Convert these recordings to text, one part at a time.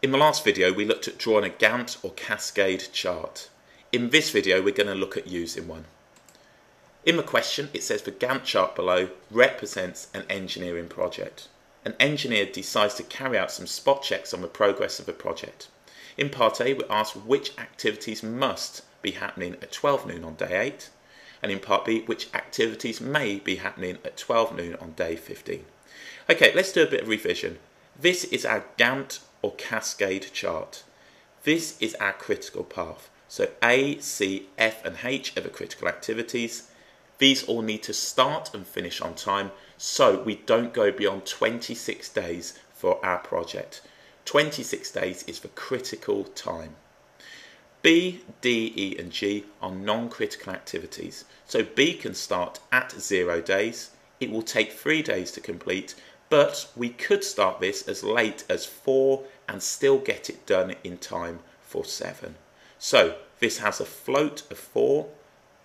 In the last video we looked at drawing a Gantt or cascade chart. In this video we're going to look at using one. In the question it says the Gantt chart below represents an engineering project. An engineer decides to carry out some spot checks on the progress of a project. In part A we're asked which activities must be happening at 12 noon on day 8 and in part B which activities may be happening at 12 noon on day 15. Okay, let's do a bit of revision. This is our Gantt or cascade chart. This is our critical path. So A, C, F and H are the critical activities. These all need to start and finish on time so we don't go beyond 26 days for our project. 26 days is the critical time. B, D, E and G are non-critical activities. So B can start at zero days. It will take three days to complete but we could start this as late as 4 and still get it done in time for 7. So this has a float of 4,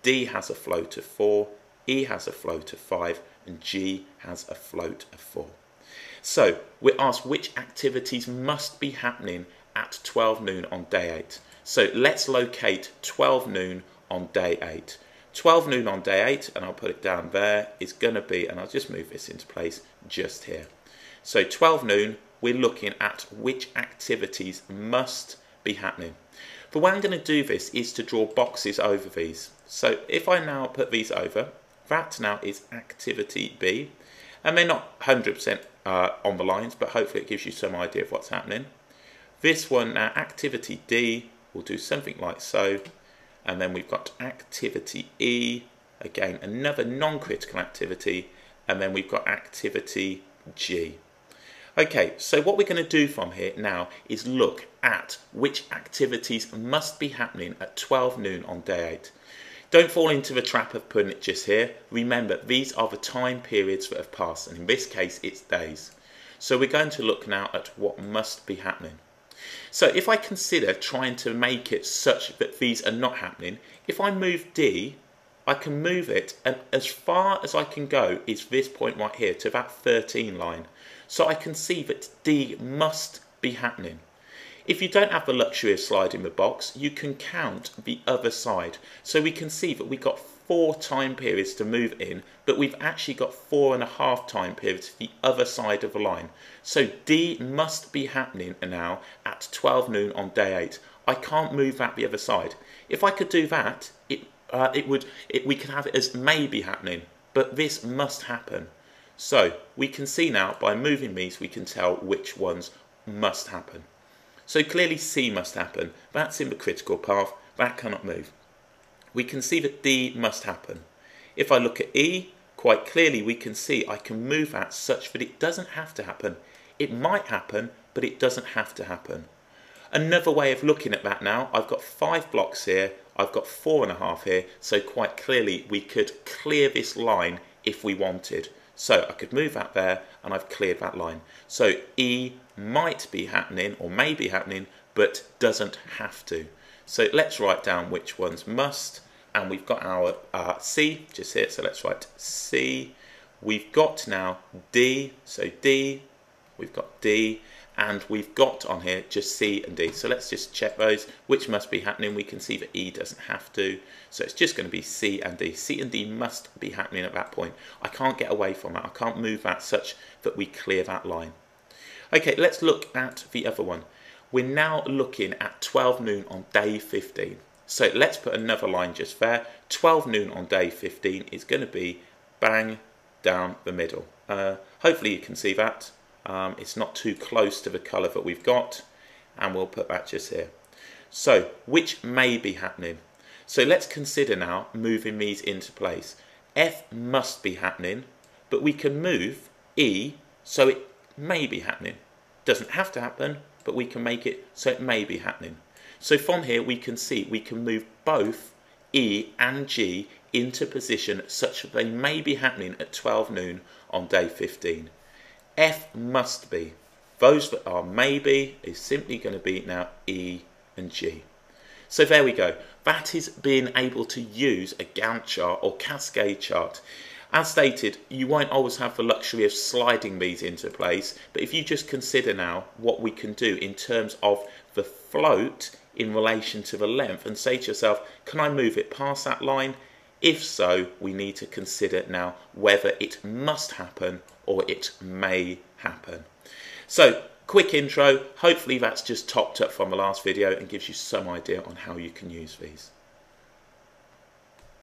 D has a float of 4, E has a float of 5 and G has a float of 4. So we're asked which activities must be happening at 12 noon on day 8. So let's locate 12 noon on day 8. 12 noon on day 8, and I'll put it down there, is going to be, and I'll just move this into place just here. So 12 noon, we're looking at which activities must be happening. The way I'm going to do this is to draw boxes over these. So if I now put these over, that now is activity B, and they're not 100% uh, on the lines, but hopefully it gives you some idea of what's happening. This one now, activity D, will do something like so, and then we've got activity E, again another non-critical activity, and then we've got activity G. Okay, so what we're going to do from here now is look at which activities must be happening at 12 noon on day 8. Don't fall into the trap of putting it just here. Remember, these are the time periods that have passed, and in this case, it's days. So we're going to look now at what must be happening. So if I consider trying to make it such that these are not happening, if I move D, I can move it and as far as I can go is this point right here to that 13 line. So I can see that D must be happening. If you don't have the luxury of sliding the box, you can count the other side. So we can see that we've got four time periods to move in, but we've actually got four and a half time periods the other side of the line. So D must be happening now at 12 noon on day 8. I can't move that the other side. If I could do that, it, uh, it would, it, we could have it as maybe happening, but this must happen. So we can see now by moving these, we can tell which ones must happen. So clearly C must happen. That's in the critical path. That cannot move we can see that D must happen. If I look at E, quite clearly we can see I can move that such that it doesn't have to happen. It might happen, but it doesn't have to happen. Another way of looking at that now, I've got five blocks here, I've got four and a half here, so quite clearly we could clear this line if we wanted. So I could move that there and I've cleared that line. So E might be happening or may be happening, but doesn't have to. So let's write down which ones must. And we've got our uh, C just here. So let's write C. We've got now D. So D. We've got D. And we've got on here just C and D. So let's just check those. Which must be happening? We can see that E doesn't have to. So it's just going to be C and D. C and D must be happening at that point. I can't get away from that. I can't move that such that we clear that line. Okay, let's look at the other one we're now looking at 12 noon on day 15. So let's put another line just there. 12 noon on day 15 is going to be bang down the middle. Uh, hopefully you can see that. Um, it's not too close to the colour that we've got. And we'll put that just here. So, which may be happening? So let's consider now moving these into place. F must be happening, but we can move E so it may be happening. Doesn't have to happen, but we can make it so it may be happening. So from here we can see we can move both E and G into position such that they may be happening at 12 noon on day 15. F must be. Those that are maybe is simply going to be now E and G. So there we go. That is being able to use a Gantt chart or cascade chart. As stated, you won't always have the luxury of sliding these into place, but if you just consider now what we can do in terms of the float in relation to the length and say to yourself, can I move it past that line? If so, we need to consider now whether it must happen or it may happen. So, quick intro. Hopefully that's just topped up from the last video and gives you some idea on how you can use these.